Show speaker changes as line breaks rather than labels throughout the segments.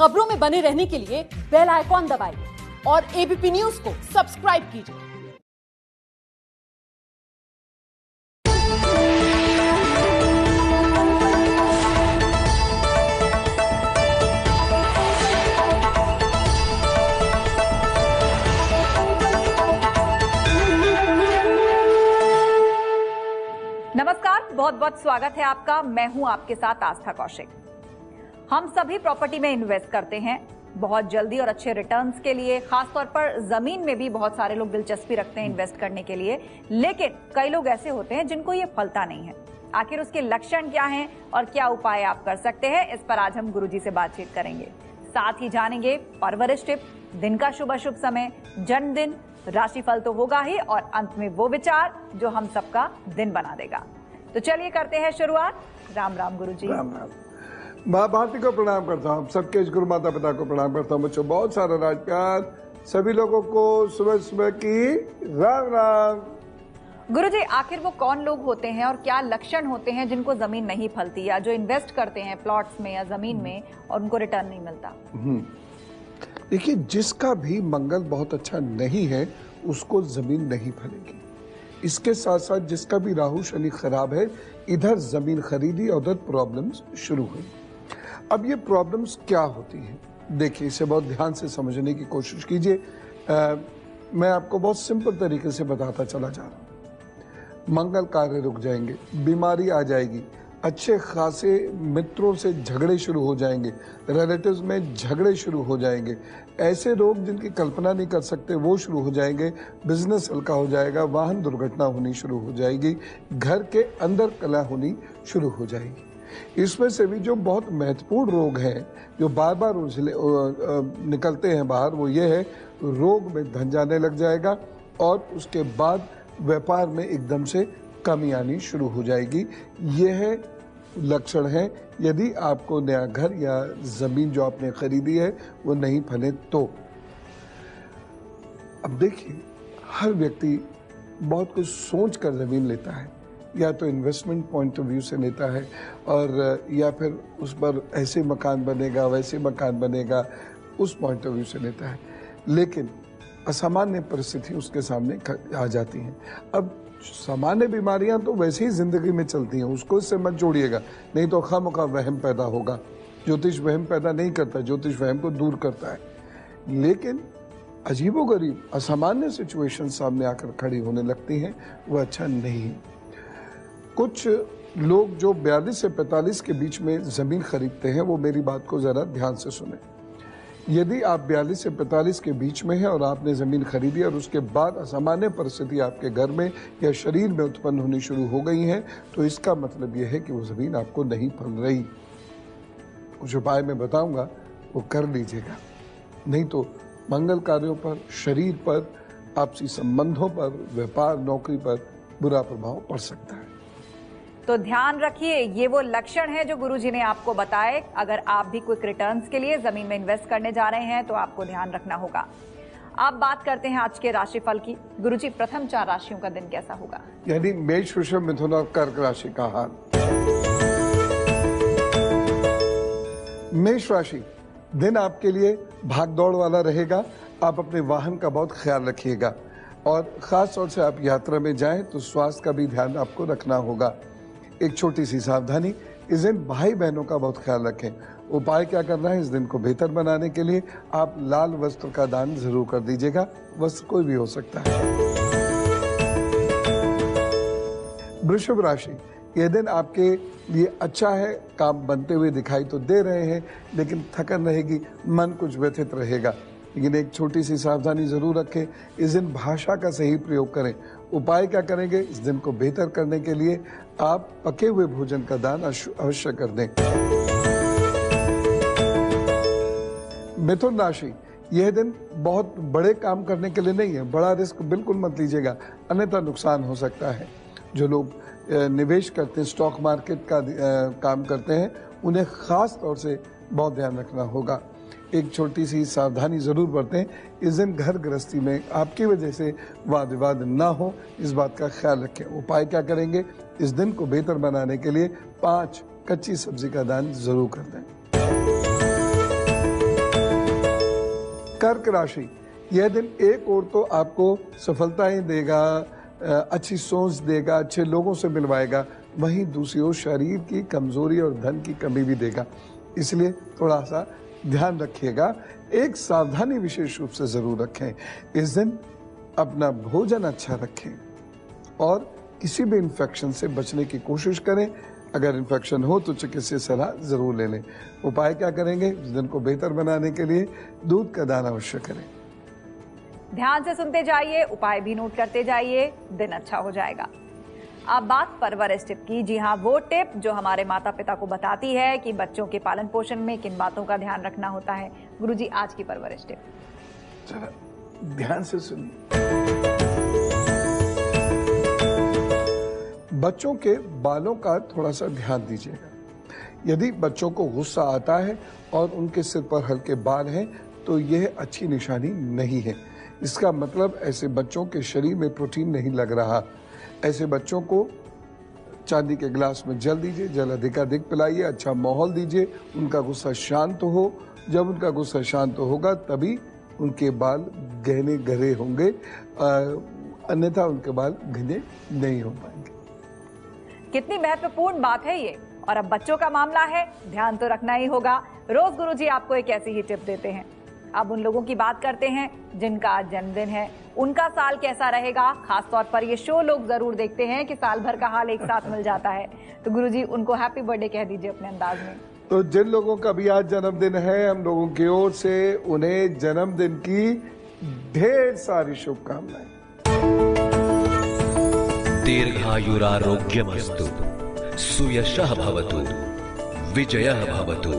खबरों में बने रहने के लिए बेल आइकॉन दबाइए और एबीपी न्यूज़ को सब्सक्राइब कीजिए।
नमस्कार बहुत बहुत स्वागत है आपका। मैं हूँ आपके साथ आस्था कौशिक। हम सभी प्रॉपर्टी में इन्वेस्ट करते हैं। बहुत जल्दी और अच्छे रिटर्न्स के लिए, खासतौर पर ज़मीन में भी बहुत सारे लोग दिलचस्पी रखते हैं इन्वेस्ट करने के लिए। लेकिन कई लोग ऐसे होते हैं जिनको ये फलता नहीं है। आखिर उसके लक्षण क्या हैं और क्या उपाय आप कर सकते हैं, इस पर आज हम गुरुजी से बातचीत करेंगे। साथ ही जानेंगे परवरिश टिप। दिन का शुभ अशुभ समय, जन्मदिन, राशिफल तो होगा ही और अंत में वो विचार जो हम सबका दिन बना देगा। तो चलिए करते हैं शुरुआत। राम राम गुरु जी
राम राम। माँ भारती को प्रणाम करता हूँ सबके गुरु माता पिता को प्रणाम करता हूँ बच्चों बहुत सारा राज प्यार सभी लोगों को सुबह सुबह की राम राम।
गुरु जी आखिर वो कौन लोग होते हैं और क्या लक्षण होते हैं जिनको ज़मीन नहीं फलती या जो इन्वेस्ट करते हैं प्लॉट्स में या ज़मीन में और उनको रिटर्न नहीं मिलता?
देखिए जिसका भी मंगल बहुत अच्छा नहीं है उसको ज़मीन नहीं फलेगी। इसके साथ साथ जिसका भी राहु शनि खराब है इधर ज़मीन खरीदी और उधर प्रॉब्लम्स शुरू हुई। अब ये प्रॉब्लम्स क्या होती हैं? देखिए, इसे बहुत ध्यान से समझने की कोशिश कीजिए। मैं आपको बहुत सिंपल तरीके से बताता चला जा रहा हूँ। मंगल कार्य रुक जाएँगे, बीमारी आ जाएगी, अच्छे खासे मित्रों से झगड़े शुरू हो जाएँगे रिलेटिव्स में झगड़े शुरू हो जाएँगे, ऐसे रोग जिनकी कल्पना नहीं कर सकते, वो शुरू हो जाएँगे बिज़नेस हल्का हो जाएगा, वाहन दुर्घटना होनी शुरू हो जाएगी, घर के अंदर कला होनी शुरू हो जाएगी। इसमें से भी जो बहुत महत्वपूर्ण रोग हैं, जो बार बार उछले निकलते हैं बाहर, वो ये है, रोग में धन जाने लग जाएगा और उसके बाद व्यापार में एकदम से कमी आनी शुरू हो जाएगी। ये है लक्षण है, यदि आपको नया घर या ज़मीन जो आपने खरीदी है, वो नहीं फले तो। अब देखिए, हर व्यक्ति बहुत कुछ सोच कर ज़मीन लेता है। या तो इन्वेस्टमेंट पॉइंट ऑफ़ व्यू से लेता है, और या फिर उस पर ऐसे मकान बनेगा, वैसे मकान बनेगा, उस पॉइंट ऑफ़ व्यू से लेता है। लेकिन असामान्य परिस्थिति उसके सामने आ जाती हैं। अब सामान्य बीमारियाँ तो वैसे ही ज़िंदगी में चलती हैं, उसको इससे मत जोड़िएगा, नहीं तो खाम खा वहम पैदा होगा। ज्योतिष वहम पैदा नहीं करता, ज्योतिष वहम को दूर करता है। लेकिन अजीबो गरीब असामान्य सिचुएशन सामने आकर खड़ी होने लगती हैं वह अच्छा नहीं कुछ लोग जो 42 से 45 के बीच में ज़मीन खरीदते हैं, वो मेरी बात को जरा ध्यान से सुने। यदि आप 42 से 45 के बीच में हैं और आपने ज़मीन खरीदी और उसके बाद असामान्य परिस्थिति आपके घर में या शरीर में उत्पन्न होनी शुरू हो गई है तो इसका मतलब यह है कि वो ज़मीन आपको नहीं फल रही। कुछ उपाय मैं बताऊँगा, वो कर लीजिएगा। नहीं तो मंगल कार्यों पर, शरीर पर, आपसी संबंधों पर, व्यापार, नौकरी पर बुरा प्रभाव पड़ सकता है।
तो ध्यान रखिए, ये वो लक्षण है जो गुरुजी ने आपको बताए। अगर आप भी क्विक रिटर्न्स के लिए ज़मीन में इन्वेस्ट करने जा रहे हैं तो आपको ध्यान रखना होगा। आप बात करते हैं आज के राशिफल की। गुरुजी, प्रथम चार राशियों का दिन कैसा होगा?
यानी मेष, वृषभ, मिथुन और कर्क राशि का हाल। मेष राशि, दिन आपके लिए भाग दौड़ वाला रहेगा। आप अपने वाहन का बहुत ख्याल रखिएगा। और खास तौर से आप यात्रा में जाएँ तो स्वास्थ्य का भी ध्यान आपको रखना होगा। एक छोटी सी सावधानी, इस दिन भाई बहनों का बहुत ख्याल रखें। उपाय क्या करना है? इस दिन को बेहतर बनाने के लिए आप लाल वस्त्र का दान ज़रूर कर दीजिएगा। वस्त्र कोई भी हो सकता है। वृषभ राशि यह दिन आपके लिए अच्छा है। काम बनते हुए दिखाई तो दे रहे हैं, लेकिन थकन रहेगी, मन कुछ व्यथित रहेगा। लेकिन एक छोटी सी सावधानी ज़रूर रखें। इस दिन भाषा का सही प्रयोग करें। उपाय क्या करेंगे? इस दिन को बेहतर करने के लिए आप पके हुए भोजन का दान अवश्य कर दें। मिथुन राशि, यह दिन बहुत बड़े काम करने के लिए नहीं है। बड़ा रिस्क बिल्कुल मत लीजिएगा। अन्यथा नुकसान हो सकता है। जो लोग निवेश करते हैं, स्टॉक मार्केट का काम करते हैं, उन्हें खास तौर से बहुत ध्यान रखना होगा। एक छोटी सी सावधानी ज़रूर बरतें, इस दिन घर गृहस्थी में आपकी वजह से वाद विवाद ना हो। इस बात का ख्याल रखें। उपाय क्या करेंगे? इस दिन को बेहतर बनाने के लिए पाँच कच्ची सब्ज़ी का दान ज़रूर कर दें। कर्क राशि, यह दिन एक और तो आपको सफलताएँ देगा अच्छी सोच देगा, अच्छे लोगों से मिलवाएगा, वहीं दूसरी ओर शरीर की कमज़ोरी और धन की कमी भी देगा। इसलिए थोड़ा सा ध्यान रखिएगा, एक सावधानी विशेष रूप से ज़रूर रखें। इस दिन अपना भोजन अच्छा रखें और किसी भी इन्फेक्शन से बचने की कोशिश करें। अगर इन्फेक्शन हो तो चिकित्सीय सलाह ज़रूर ले लें। उपाय क्या करेंगे? इस दिन को बेहतर बनाने के लिए दूध का दान अवश्य करें।
ध्यान से सुनते जाइए, उपाय भी नोट करते जाइए, दिन अच्छा हो जाएगा। अब बात परवरिश टिप की। जी हाँ वो टिप जो हमारे माता पिता को बताती है कि बच्चों के पालन पोषण में किन बातों का ध्यान रखना होता है। गुरु जी आज की परवरिश टिप।
ध्यान से सुनिए। बच्चों के बालों का थोड़ा सा ध्यान दीजिएगा यदि बच्चों को गुस्सा आता है और उनके सिर पर हल्के बाल हैं तो यह अच्छी निशानी नहीं है। इसका मतलब ऐसे बच्चों के शरीर में प्रोटीन नहीं लग रहा। ऐसे बच्चों को चांदी के गिलास में जल दीजिए, जल अधिकाधिक पिलाइए अच्छा माहौल दीजिए, उनका गुस्सा शांत हो। जब उनका गुस्सा शांत होगा, तभी उनके बाल गहने गहरे होंगे अन्यथा उनके बाल घने नहीं हो पाएँगे।
कितनी महत्वपूर्ण बात है ये। और अब बच्चों का मामला है, ध्यान तो रखना ही होगा। रोज गुरुजी आपको एक ऐसी ही टिप देते हैं। अब उन लोगों की बात करते हैं जिनका आज जन्मदिन है। उनका साल कैसा रहेगा? खासतौर पर ये शो लोग ज़रूर देखते हैं कि साल भर का हाल एक साथ मिल जाता है। तो गुरुजी उनको हैप्पी बर्थडे कह दीजिए अपने अंदाज में।
तो जिन लोगों का भी आज जन्मदिन है हम लोगों की ओर से उन्हें जन्मदिन की ढेर सारी शुभकामनाएँ।
दीर्घायुरारोग्यमस्तु सुयशः भवतु विजयः भवतु।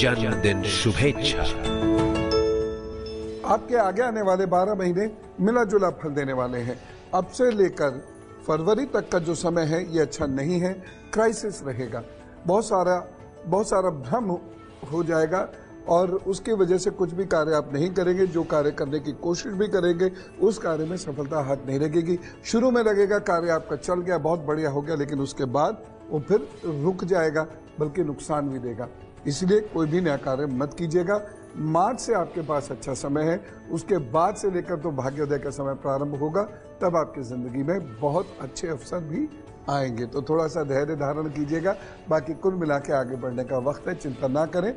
जन्मदिन शुभेच्छा।
आपके आगे आने वाले 12 महीने मिला जुला फल देने वाले हैं। अब से लेकर फरवरी तक का जो समय है, ये अच्छा नहीं है। क्राइसिस रहेगा। बहुत सारा बहुत सारा भ्रम हो जाएगा और उसकी वजह से कुछ भी कार्य आप नहीं करेंगे। जो कार्य करने की कोशिश भी करेंगे, उस कार्य में सफलता हाथ नहीं लगेगी। शुरू में लगेगा, कार्य आपका चल गया, बहुत बढ़िया हो गया, लेकिन उसके बाद वो फिर रुक जाएगा, बल्कि नुकसान भी देगा। इसलिए कोई भी नया कार्य मत कीजिएगा। मार्च से आपके पास अच्छा समय है। उसके बाद से लेकर तो भाग्योदय का समय प्रारंभ होगा, तब आपकी ज़िंदगी में बहुत अच्छे अवसर भी आएँगे। तो थोड़ा सा धैर्य धारण कीजिएगा। बाकी कुल मिला के आगे बढ़ने का वक्त है, चिंता ना करें।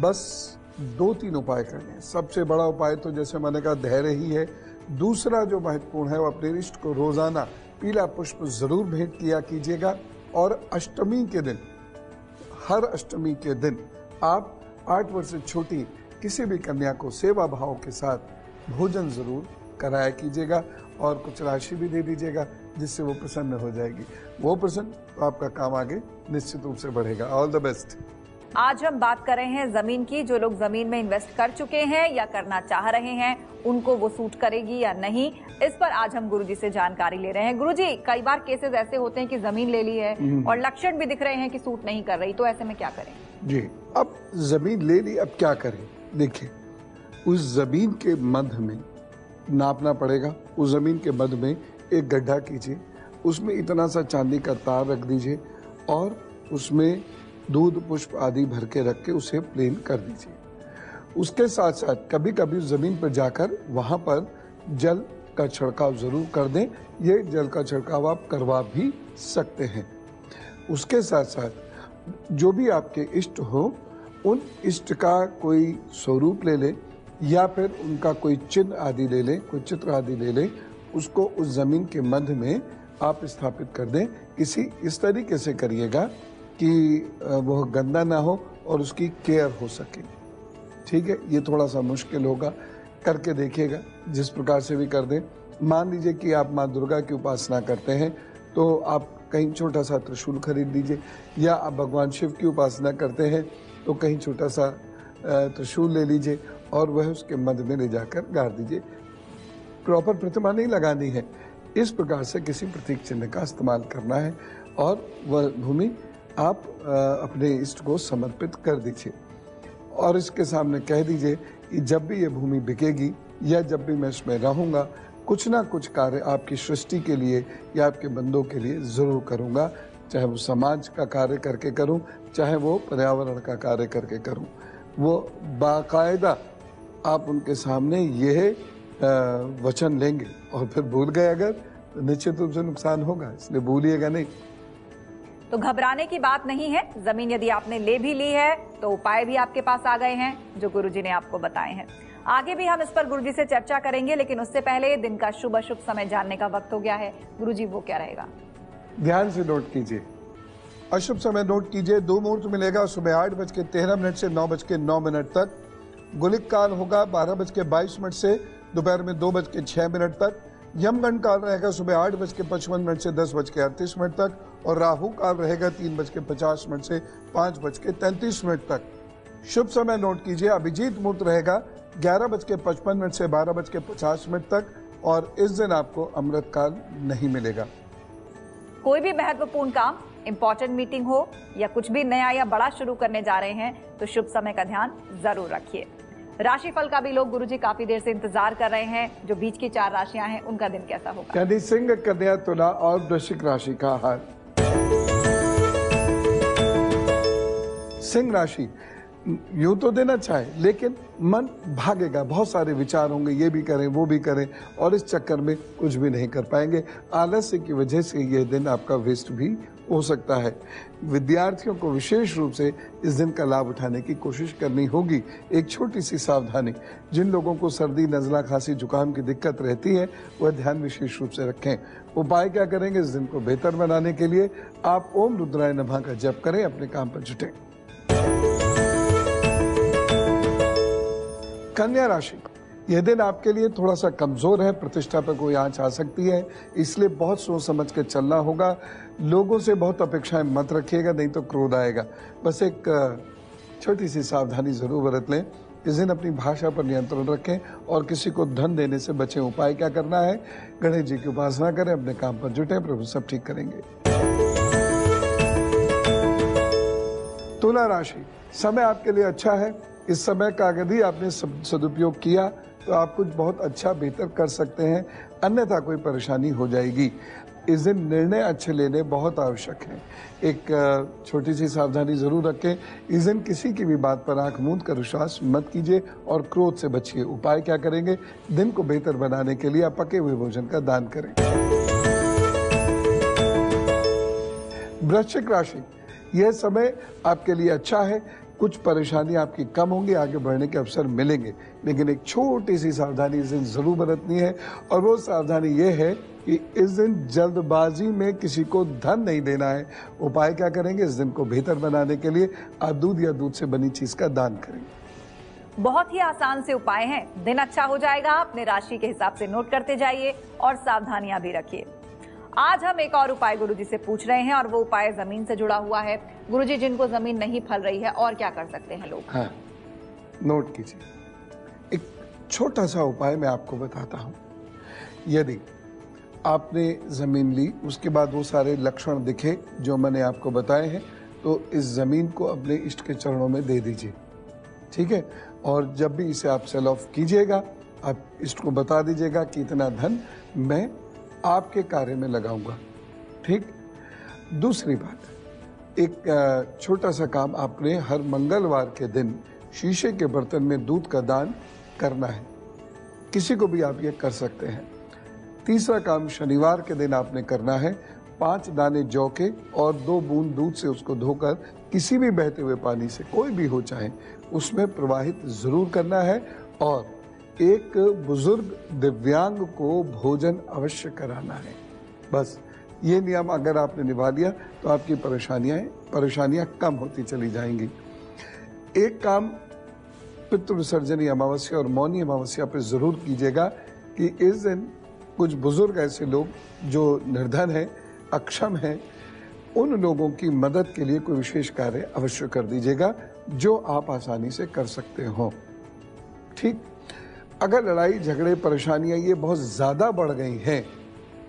बस दो तीन उपाय करने सबसे बड़ा उपाय तो जैसे मैंने कहा, धैर्य ही है। दूसरा जो महत्वपूर्ण है, वो अपने इष्ट को रोज़ाना पीला पुष्प ज़रूर भेंट किया कीजिएगा। और अष्टमी के दिन, हर अष्टमी के दिन आप आठ वर्ष से छोटी किसी भी कन्या को सेवा भाव के साथ भोजन ज़रूर कराया कीजिएगा और कुछ राशि भी दे दीजिएगा जिससे वो प्रसन्न हो जाएगी। वो प्रसन्न तो आपका काम आगे निश्चित रूप से बढ़ेगा। ऑल द बेस्ट
आज हम बात कर रहे हैं ज़मीन की। जो लोग ज़मीन में इन्वेस्ट कर चुके हैं या करना चाह रहे हैं उनको वो सूट करेगी या नहीं इस पर आज हम गुरुजी से जानकारी ले रहे हैं। गुरुजी कई बार केसेस ऐसे होते हैं कि ज़मीन ले ली है और लक्षण भी दिख रहे हैं कि सूट नहीं कर रही तो ऐसे में क्या करें?
जी अब ज़मीन ले ली, अब क्या करें? देखिए, उस ज़मीन के मध्य में नापना पड़ेगा। उस ज़मीन के मध्य में एक गड्ढा कीजिए, उसमें इतना सा चांदी का तार रख दीजिए और उसमें दूध, पुष्प आदि भर के रख के उसे प्लेन कर दीजिए। उसके साथ साथ कभी कभी ज़मीन पर जाकर वहाँ पर जल का छिड़काव ज़रूर कर दें। ये जल का छिड़काव आप करवा भी सकते हैं। उसके साथ साथ जो भी आपके इष्ट हो उन इष्ट का कोई स्वरूप ले लें, या फिर उनका कोई चिन्ह आदि ले लें, कोई चित्र आदि ले लें, उसको उस ज़मीन के मध्य में आप स्थापित कर दें। किसी इस तरीके से करिएगा कि वह गंदा ना हो और उसकी केयर हो सके। ठीक है? ये थोड़ा सा मुश्किल होगा। करके देखिएगा, जिस प्रकार से भी कर दें। मान लीजिए कि आप माँ दुर्गा की उपासना करते हैं तो आप कहीं छोटा सा त्रिशूल खरीद लीजिए, या आप भगवान शिव की उपासना करते हैं तो कहीं छोटा सा त्रिशूल ले लीजिए और वह उसके मध्य में ले जाकर गाड़ दीजिए। प्रॉपर प्रतिमा नहीं लगानी है। इस प्रकार से किसी प्रतीक चिन्ह का इस्तेमाल करना है और वह भूमि आप अपने इष्ट को समर्पित कर दीजिए। और इसके सामने कह दीजिए कि जब भी ये भूमि बिकेगी या जब भी मैं इसमें रहूँगा, कुछ ना कुछ कार्य आपकी सृष्टि के लिए या आपके बंदों के लिए ज़रूर करूँगा। चाहे वो समाज का कार्य करके करूँ, चाहे वो पर्यावरण का कार्य करके करूँ। वो बाकायदा आप उनके सामने यह वचन लेंगे और फिर भूल गए अगर तो निश्चित रूप से नुकसान होगा, इसलिए भूलिएगा नहीं।
तो घबराने की बात नहीं है, ज़मीन यदि आपने ले भी ली है तो उपाय भी आपके पास आ गए हैं, जो गुरुजी ने आपको बताए हैं। आगे भी हम इस पर गुरुजी से चर्चा करेंगे, लेकिन उससे पहले दिन का शुभ अशुभ समय जानने का वक्त हो गया है। गुरुजी, वो क्या रहेगा?
ध्यान से नोट कीजिए अशुभ समय नोट कीजिए दो मुहूर्त मिलेगा सुबह आठ बज के तेरह मिनट से नौ बज के नौ मिनट तक गुलिक काल होगा बारह बज के बाईस मिनट से दोपहर में दो बज के छह मिनट तक यमगंड काल रहेगा सुबह आठ बज के पचपन मिनट से दस बज के अड़तीस मिनट तक और राहु काल रहेगा तीन बज के पचास मिनट से पाँच बज के तैंतीस मिनट तक शुभ समय नोट कीजिए अभिजीत मुहूर्त रहेगा ग्यारह बज के पचपन मिनट से बारह बज के पचास मिनट तक और इस दिन आपको अमृत काल नहीं मिलेगा
कोई भी महत्वपूर्ण काम इंपॉर्टेंट मीटिंग हो या कुछ भी नया या बड़ा शुरू करने जा रहे हैं तो शुभ समय का ध्यान ज़रूर रखिए। राशिफल का भी लोग गुरुजी काफ़ी देर से इंतज़ार कर रहे हैं, जो बीच की चार राशियाँ हैं, उनका दिन कैसा होगा?
यानी सिंह, कन्या, तुला और वृश्चिक राशि का हाल। सिंह राशि यूँ तो देना चाहे, लेकिन मन भागेगा, बहुत सारे विचार होंगे, ये भी करें, वो भी करें, और इस चक्कर में कुछ भी नहीं कर पाएँगे। आलस्य की वजह से ये दिन आपका वेस्ट भी हो सकता है। विद्यार्थियों को विशेष रूप से इस दिन का लाभ उठाने की कोशिश करनी होगी। एक छोटी सी सावधानी, जिन लोगों को सर्दी, नजला, खांसी, जुकाम की दिक्कत रहती है, वह ध्यान विशेष रूप से रखें। उपाय क्या करेंगे इस दिन को बेहतर बनाने के लिए? आप ओम रुद्राय नभा का जप करें, अपने काम पर जुटें। कन्या राशि यह दिन आपके लिए थोड़ा सा कमज़ोर है, प्रतिष्ठा पर कोई आँच आ सकती है, इसलिए बहुत सोच समझ के चलना होगा। लोगों से बहुत अपेक्षाएँ मत रखिएगा, नहीं तो क्रोध आएगा। बस एक छोटी सी सावधानी ज़रूर बरत लें। इस दिन अपनी भाषा पर नियंत्रण रखें और किसी को धन देने से बचें उपाय क्या करना है, गणेश जी की उपासना करें, अपने काम पर जुटे, प्रभु सब ठीक करेंगे। तुला राशि, समय आपके लिए अच्छा है। इस समय का यदि आपने सदुपयोग किया तो आप कुछ बहुत अच्छा बेहतर कर सकते हैं। अन्यथा कोई परेशानी हो जाएगी। इस दिन निर्णय अच्छे लेने बहुत आवश्यक हैं। एक छोटी सी सावधानी ज़रूर रखें। इस दिन किसी की भी बात पर आँख मूंद कर विश्वास मत कीजिए और क्रोध से बचिए। उपाय क्या करेंगे? दिन को बेहतर बनाने के लिए आप पके हुए भोजन का दान करें। वृश्चिक राशि, यह समय आपके लिए अच्छा है। कुछ परेशानी आपकी कम होंगी, आगे बढ़ने के अवसर मिलेंगे। लेकिन एक छोटी सी सावधानी इस दिन ज़रूर बरतनी है, और वो सावधानी ये है कि इस दिन जल्दबाजी में किसी को धन नहीं देना है। उपाय क्या करेंगे? इस दिन को बेहतर बनाने के लिए आप दूध या दूध से बनी चीज़ का दान करेंगे
बहुत ही आसान से उपाय हैं। दिन अच्छा हो जाएगा, अपने राशि के हिसाब से नोट करते जाइए और सावधानियाँ भी रखिए। आज हम एक और उपाय गुरु जी से पूछ रहे हैं और वो उपाय ज़मीन से जुड़ा हुआ है। गुरुजी, जिनको ज़मीन नहीं फल रही है, और क्या कर सकते हैं लोग?
हाँ नोट कीजिए। एक छोटा सा उपाय मैं आपको बताता हूँ। यदि आपने ज़मीन ली, उसके बाद वो सारे लक्षण दिखे जो मैंने आपको बताए हैं तो इस ज़मीन को अपने इष्ट के चरणों में दे दीजिए। ठीक है? और जब भी इसे आप सेल ऑफ़ कीजिएगा, आप इष्ट को बता दीजिएगा कि इतना धन मैं आपके कार्य में लगाऊँगा। ठीक? दूसरी बात, एक छोटा सा काम आपने हर मंगलवार के दिन शीशे के बर्तन में दूध का दान करना है। किसी को भी आप ये कर सकते हैं। तीसरा काम शनिवार के दिन आपने करना है, पाँच दाने जौ के और दो बूंद दूध से उसको धोकर किसी भी बहते हुए पानी से कोई भी हो चाहे, उसमें प्रवाहित ज़रूर करना है और एक बुज़ुर्ग दिव्यांग को भोजन अवश्य कराना है। बस, ये नियम अगर आपने निभा लिया तो आपकी परेशानियाँ परेशानियाँ कम होती चली जाएँगी। एक काम पितृ विसर्जनी अमावस्या और मौनी अमावस्या पर ज़रूर कीजिएगा कि इस दिन कुछ बुज़ुर्ग ऐसे लोग जो निर्धन हैं, अक्षम हैं, उन लोगों की मदद के लिए कोई विशेष कार्य अवश्य कर दीजिएगा, जो आप आसानी से कर सकते हो। ठीक? अगर लड़ाई, झगड़े, परेशानियाँ ये बहुत ज़्यादा बढ़ गई हैं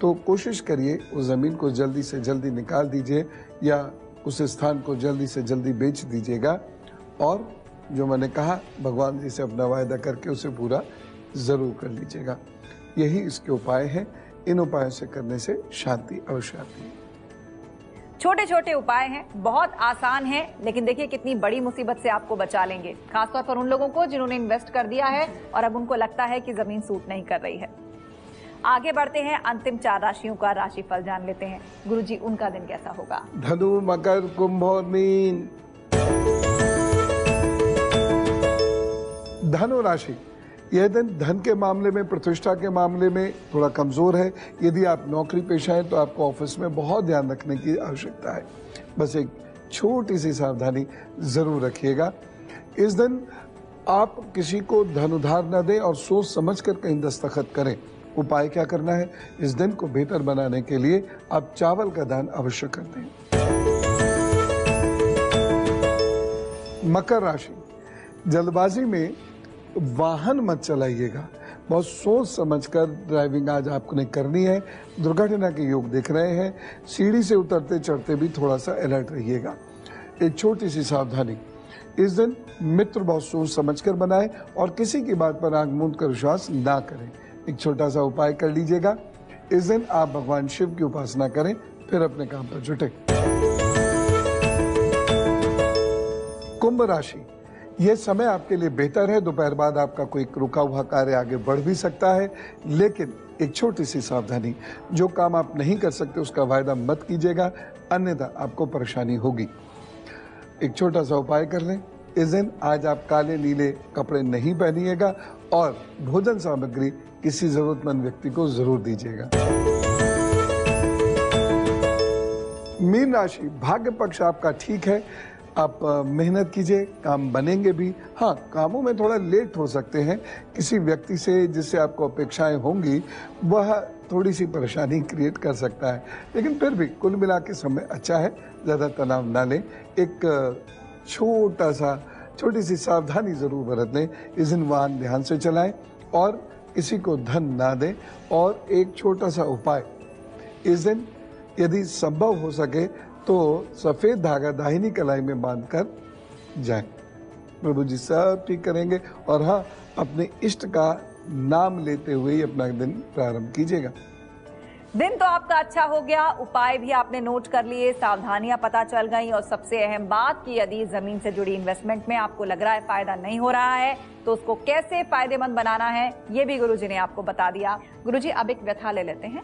तो कोशिश करिए उस ज़मीन को जल्दी से जल्दी निकाल दीजिए या उस स्थान को जल्दी से जल्दी बेच दीजिएगा। और जो मैंने कहा, भगवान जी से अपना वायदा करके उसे पूरा ज़रूर कर लीजिएगा। यही इसके उपाय हैं। इन उपायों से करने से शांति अवश्य आती है।
छोटे छोटे उपाय हैं, बहुत आसान हैं, लेकिन देखिए कितनी बड़ी मुसीबत से आपको बचा लेंगे। खासतौर पर उन लोगों को जिन्होंने इन्वेस्ट कर दिया है और अब उनको लगता है कि ज़मीन सूट नहीं कर रही है। आगे बढ़ते हैं, अंतिम चार राशियों का राशिफल जान लेते हैं। गुरुजी, उनका दिन कैसा होगा?
धनु, मकर, कुंभ मीन। धनु राशि। यह दिन धन के मामले में, प्रतिष्ठा के मामले में थोड़ा कमज़ोर है। यदि आप नौकरी पेशा हैं तो आपको ऑफ़िस में बहुत ध्यान रखने की आवश्यकता है। बस एक छोटी सी सावधानी ज़रूर रखिएगा। इस दिन आप किसी को धन उधार न दें और सोच समझ कर कहीं दस्तखत करें। उपाय क्या करना है? इस दिन को बेहतर बनाने के लिए आप चावल का दान अवश्य कर दें। मकर राशि। जल्दबाजी में वाहन मत चलाइएगा। बहुत सोच समझकर ड्राइविंग आज आपने करनी है। दुर्घटना के योग दिख रहे हैं। सीढ़ी से उतरते चढ़ते भी थोड़ा सा अलर्ट रहिएगा। एक छोटी सी सावधानी। इस दिन मित्र बहुत सोच समझकर बनाए और किसी की बात पर आँख मूंद कर विश्वास ना करें। एक छोटा सा उपाय कर लीजिएगा। इस दिन आप भगवान शिव की उपासना करें, फिर अपने काम पर जुटे। कुंभ राशि। यह समय आपके लिए बेहतर है। दोपहर बाद आपका कोई रुका हुआ कार्य आगे बढ़ भी सकता है, लेकिन एक छोटी सी सावधानी, जो काम आप नहीं कर सकते, उसका वायदा मत कीजिएगा, अन्यथा आपको परेशानी होगी। एक छोटा सा उपाय कर लें। इस दिन आज आप काले नीले कपड़े नहीं पहनिएगा और भोजन सामग्री किसी जरूरतमंद व्यक्ति को ज़रूर दीजिएगा। मीन राशि, भाग्य पक्ष आपका ठीक है। आप मेहनत कीजिए, काम बनेंगे भी। हाँ कामों में थोड़ा लेट हो सकते हैं। किसी व्यक्ति से जिससे आपको अपेक्षाएँ होंगी, वह थोड़ी सी परेशानी क्रिएट कर सकता है। लेकिन फिर भी कुल मिला के समय अच्छा है, ज़्यादा तनाव ना लें। एक छोटा सा छोटी सी सावधानी ज़रूर बरत लें इस दिन वाहन ध्यान से चलाएँ और किसी को धन ना दें। और एक छोटा सा उपाय, इस दिन यदि संभव हो सके तो सफ़ेद धागा दाहिनी कलाई में बांधकर जाएँ। प्रभु जी सब ठीक करेंगे और हाँ अपने इष्ट का नाम लेते हुए ही अपना दिन प्रारंभ कीजिएगा।
दिन तो आपका अच्छा हो गया उपाय भी आपने नोट कर लिए सावधानियाँ पता चल गई और सबसे अहम बात कि यदि ज़मीन से जुड़ी इन्वेस्टमेंट में आपको लग रहा है फ़ायदा नहीं हो रहा है तो उसको कैसे फ़ायदेमंद बनाना है ये भी गुरुजी ने आपको बता दिया। गुरुजी अब एक व्यथा ले लेते हैं।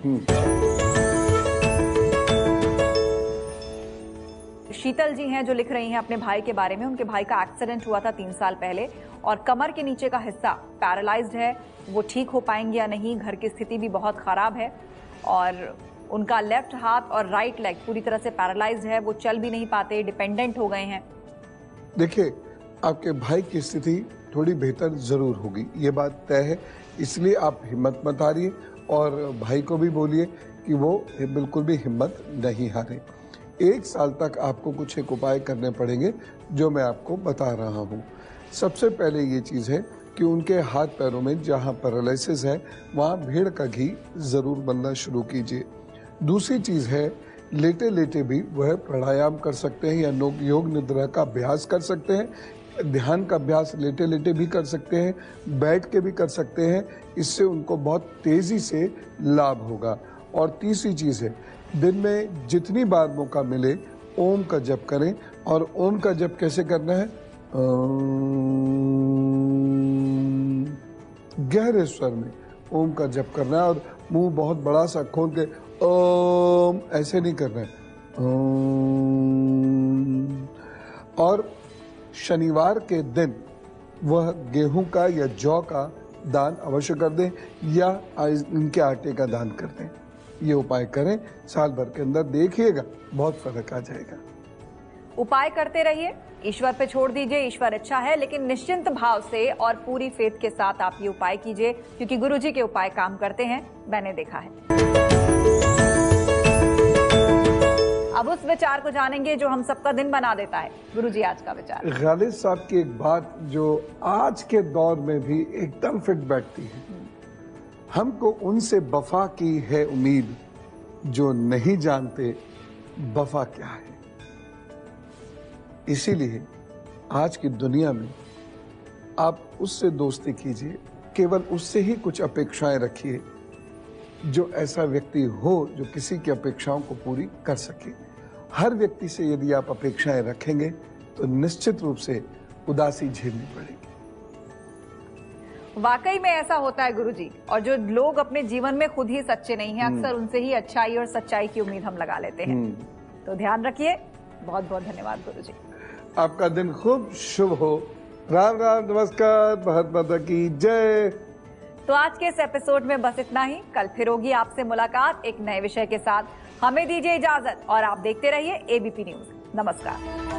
शीतल जी हैं जो लिख रही हैं अपने भाई के बारे में। उनके भाई का एक्सीडेंट हुआ था तीन साल पहले और कमर के नीचे का हिस्सा पैरालाइज्ड है। वो ठीक हो पाएँगे या नहीं, घर की स्थिति भी बहुत खराब है और उनका लेफ़्ट हाथ और राइट लेग पूरी तरह से पैरालाइज्ड है। वो चल भी नहीं पाते, डिपेंडेंट हो गए हैं।
देखिए, आपके भाई की स्थिति थोड़ी बेहतर ज़रूर होगी। ये बात तय है, इसलिए आप हिम्मत मत हारिए और भाई को भी बोलिए कि वो बिल्कुल भी हिम्मत नहीं हारे। एक साल तक आपको कुछ एक उपाय करने पड़ेंगे, जो मैं आपको बता रहा हूँ। सबसे पहले ये चीज़ है कि उनके हाथ पैरों में जहाँ पैरालिसिस है, वहाँ भेड़ का घी ज़रूर बनना शुरू कीजिए। दूसरी चीज़ है लेटे लेटे भी वह प्राणायाम कर सकते हैं या योग निद्रा का अभ्यास कर सकते हैं, ध्यान का अभ्यास लेटे लेटे भी कर सकते हैं, बैठ के भी कर सकते हैं, इससे उनको बहुत तेज़ी से लाभ होगा। और तीसरी चीज़ है दिन में जितनी बार मौका मिले, ओम का जप करें। और ओम का जप कैसे करना है? गहरे स्वर में ओम का जप करना है और मुँह बहुत बड़ा सा खोल के ओम ऐसे नहीं करना है। और शनिवार के दिन वह गेहूँ का या जौ का दान अवश्य कर दें या इनके आटे का दान कर दें। ये उपाय करें साल भर के अंदर देखिएगा बहुत फ़र्क आ जाएगा।
उपाय करते रहिए। ईश्वर पे छोड़ दीजिए ईश्वर अच्छा है लेकिन निश्चिंत भाव से और पूरी फेथ के साथ आप ये उपाय कीजिए क्योंकि गुरु जी के उपाय काम करते हैं मैंने देखा है। अब उस विचार को जानेंगे जो हम सबका दिन बना देता है। गुरु जी आज का विचार।
गालिब साहब की एक बात जो आज के दौर में भी एकदम फिट बैठती है। हमको उनसे बफा की है उम्मीद जो नहीं जानते बफा क्या है। इसीलिए आज की दुनिया में आप उससे दोस्ती कीजिए, केवल उससे ही कुछ अपेक्षाएँ रखिए जो ऐसा व्यक्ति हो जो किसी की अपेक्षाओं को पूरी कर सके। हर व्यक्ति से यदि आप अपेक्षाएँ रखेंगे तो निश्चित रूप से उदासी झेलनी पड़ेगी।
वाकई में ऐसा होता है गुरुजी और जो लोग अपने जीवन में खुद ही सच्चे नहीं है अक्सर उनसे ही अच्छाई और सच्चाई की उम्मीद हम लगा लेते हैं। तो ध्यान रखिए बहुत बहुत धन्यवाद गुरुजी।
आपका दिन खूब शुभ हो। राम राम नमस्कार भारत माता की जय।
तो आज के इस एपिसोड में बस इतना ही। कल फिर होगी आपसे मुलाकात एक नए विषय के साथ। हमें दीजिए इजाज़त और आप देखते रहिए एबीपी न्यूज़ नमस्कार।